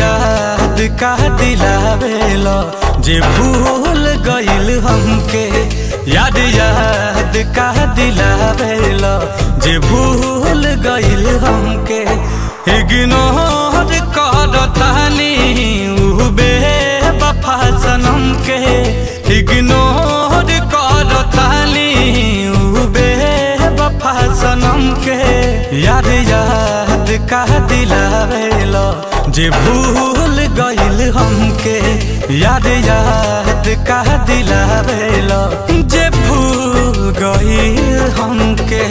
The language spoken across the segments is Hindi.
याद का दिलावेलो जे भूल गइल हमके, याद याद का दिलावेलो जे भूल गइल हमके इग्नोर करतानी उ बेवफा सनम के इग्नोर करतानी उ बेवफा सनम के याद याद का दिलावेलो जे भूल गईल हमके याद याद का दिलावेलो जे भूल गईल हमके।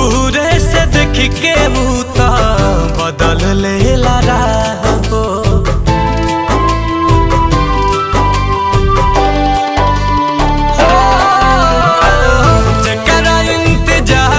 दूरे से देख के भूता बदल ले राह हो। इंतज़ार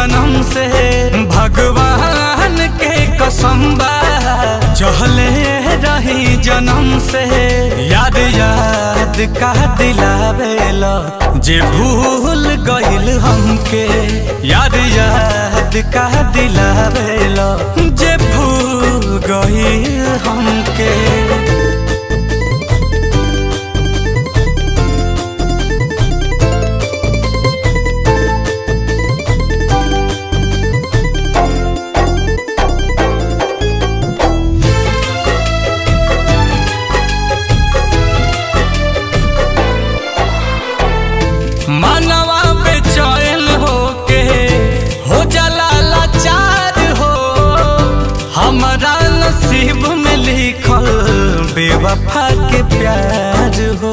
जन्म से भगवान के कसम चहले रही जन्म से याद याद का दिलावेला जे भूल गइल हमके, याद याद का दिलावेला जे भूल गइल हमके। मानवा पे होके हो के हो जला लाचार हो। हमारा नसीब में लिखल बेवफा के प्यार हो।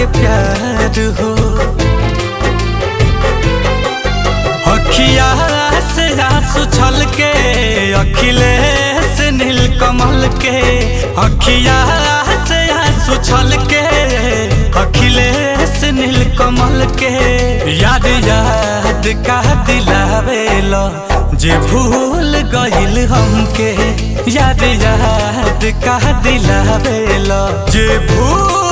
के प्यार हो। अखिया से आँसू छल के अखिलेश नील कमल के अखिया से आँसू छल के अखिलेश नील कमल के याद याद का दिलावेला जे भूल गइल हमके। याद याद का दिलावेला जे भूल